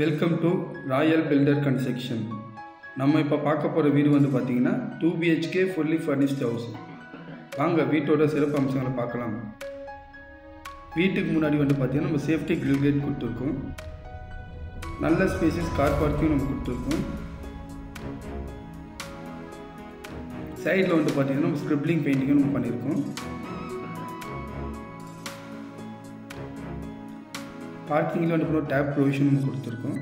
Welcome to Royal Builder Construction நம்ம இப்போ பார்க்க போகிற வீடு வந்து பார்த்தீங்கன்னா two BHK fully furnished house வாங்க வீட்டோட சிறப்பு அம்சங்களை பார்க்கலாம். வீட்டுக்கு முன்னாடி வந்து பார்த்தீங்கன்னா நம்ம சேஃப்டி கிரில் கேட் கொடுத்துருக்கோம். நல்ல ஸ்பேசஸ் கார் பார்க்கிங் நம்ம கொடுத்துருக்கோம். சைடில் வந்து பார்த்தீங்கன்னா நம்ம ஸ்க்ரிப்ளிங் பெயிண்டிங்கும் நம்ம பண்ணியிருக்கோம். பார்க்கிங்கில் வந்து கூட டேப் ப்ரொவிஷனும் கொடுத்துருக்கோம்.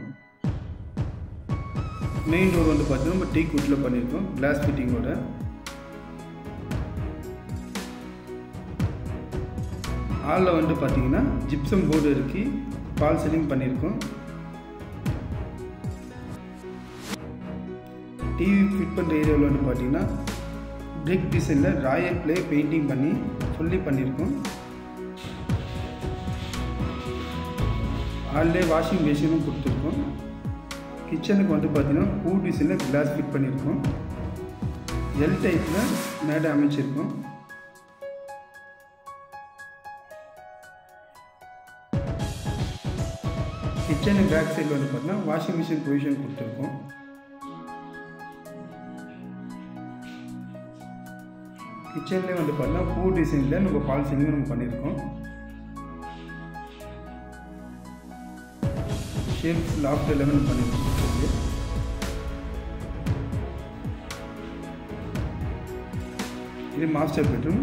மெயின் டோர் வந்து பார்த்தீங்கன்னா நம்ம டீ குட்டில் பண்ணியிருக்கோம் கிளாஸ் ஃபிட்டிங்கோட ஹாலில் வந்து பார்த்தீங்கன்னா ஜிப்சம் போர்டு இருக்கு பால் சீலிங் பண்ணியிருக்கோம். டிவி ஃபிட் பண்ணுற ஏரியாவில் வந்து பார்த்தீங்கன்னா பிரிக் டிசைனில் ராயல் ப்ளே பெயிண்டிங் பண்ணி சொல்லி பண்ணியிருக்கோம். ஆல்ரெடி வாஷிங் மிஷினும் கொடுத்துருக்கோம். கிச்சனுக்கு வந்து பார்த்திங்கன்னா பூ டிசைனில் கிளாஸ் ஃபிட் பண்ணியிருக்கோம். எல் டைப்பில் மேடை அமைச்சிருக்கோம். கிச்சனுக்கு பேக் சைடில் வந்து பார்த்தீங்கன்னா வாஷிங் மிஷின் பொசிஷன் கொடுத்துருக்கோம். கிச்சன்லேயே வந்து பார்த்தீங்கன்னா பூ டிசைனில் நம்ம பால் நம்ம பண்ணியிருக்கோம். ஷேப்ஸ் லாஃப்ட் லெவன் பண்ணியிருக்கோம் இது மாஸ்டர் பெட்ரூம்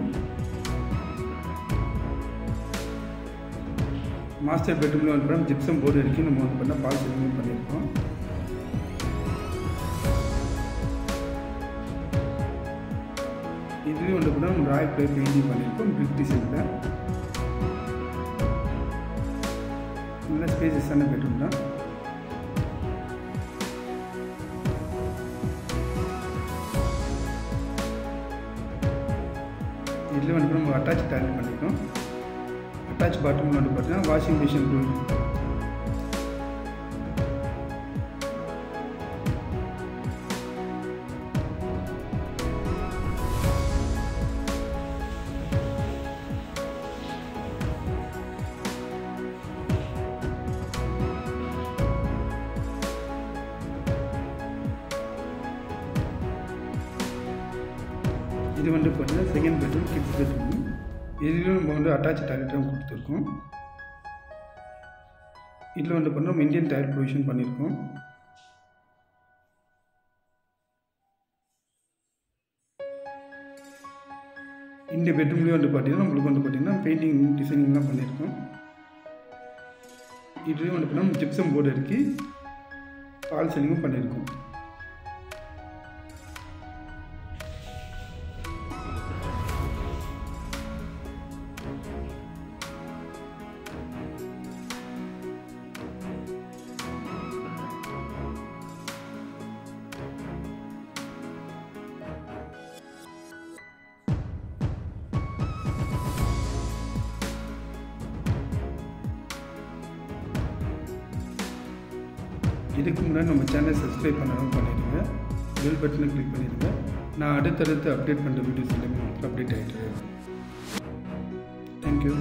மாஸ்டர் பெட்ரூமில் வந்து பார்த்தா ஜிப்சம் போர்டு இருக்கு. நம்ம வந்து பார்த்தா பால் சீலிங் பண்ணியிருக்கோம் இதுலேயும் வந்து கூட ராயல் ப்ளே பெயிண்டிங் பண்ணியிருக்கோம் பிரிக் டிசைனில் நல்ல ஸ்பேசஸான பெட்ரூம் தான் இதில் வந்து நம்ம அட்டாச் டாய்லெட் பண்ணியிருக்கோம் அட்டாச் பாத்ரூம் வந்து பார்த்தீங்கன்னா வாஷிங் மிஷின் இது வந்து பார்த்தீங்கன்னா செகண்ட் பெட்ரூம் கிட்ஸ் பெட்ரூம் இதுலையும் நம்ம வந்து அட்டாச் டாய்லெட்டும் கொடுத்துருக்கோம். இதில் வந்து பார்த்தோம் இந்தியன் டைல் ப்ரொவிஷன் பண்ணியிருக்கோம். இந்த பெட்ரூம்லேயும் வந்து பார்த்தீங்கன்னா நம்மளுக்கு வந்து பார்த்தீங்கன்னா பெயிண்டிங் டிசைனிங்லாம் பண்ணியிருக்கோம். இதுலேயும் வந்து பார்த்தீங்கன்னா ஜிப்சம் போர்டு இருக்கு பால் சீலிங்கும் பண்ணியிருக்கோம். இதுக்கு முன்னாடி நம்ம சேனல் சப்ஸ்கிரைப் பண்ணாலும் பண்ணிடுங்க. பெல் பட்டனை கிளிக் பண்ணிடுங்க. நான் அடுத்தடுத்து அப்டேட் பண்ணுற வீடியோஸ் எல்லாமே அப்டேட் ஆகிட்டு தேங்க்யூ